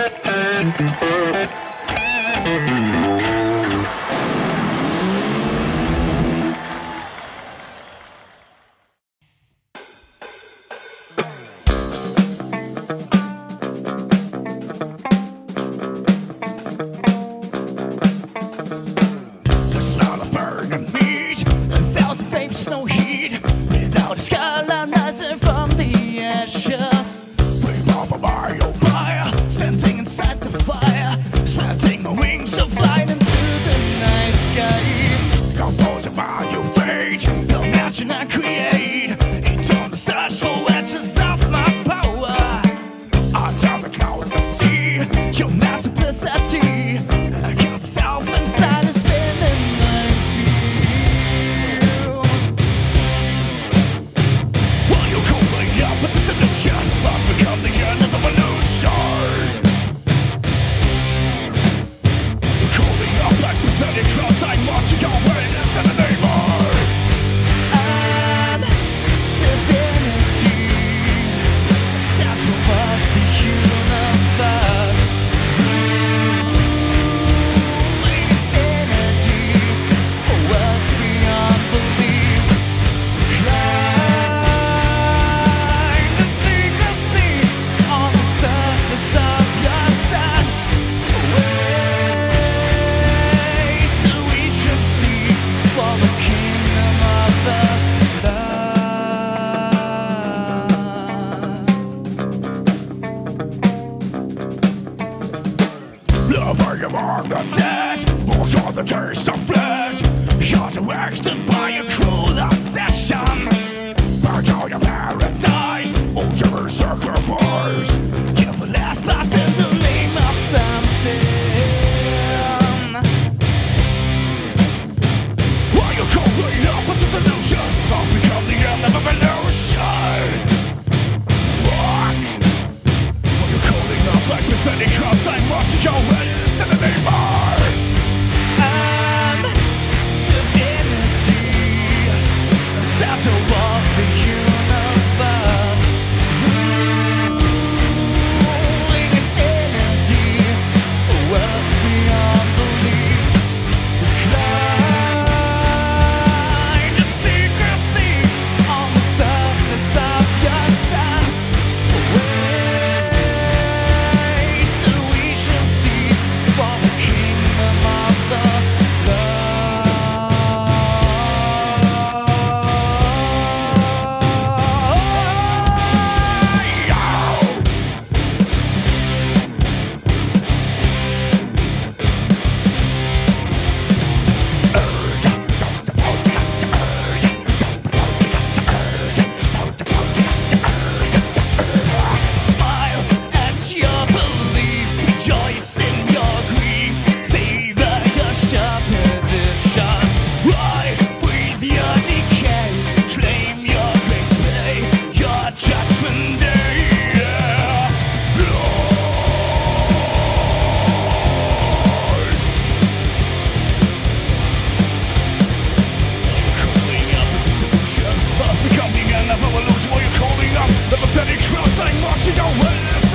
The your multiplicity. Watch the taste of flesh. You're directed by a cruel obsession. Burn down your paradise, ultimate sacrifice. Give the last in the name of something. You're calling up the I'll become the end of evolution. Fuck. You're calling up like cross, I'm watching your way Same what you don't rest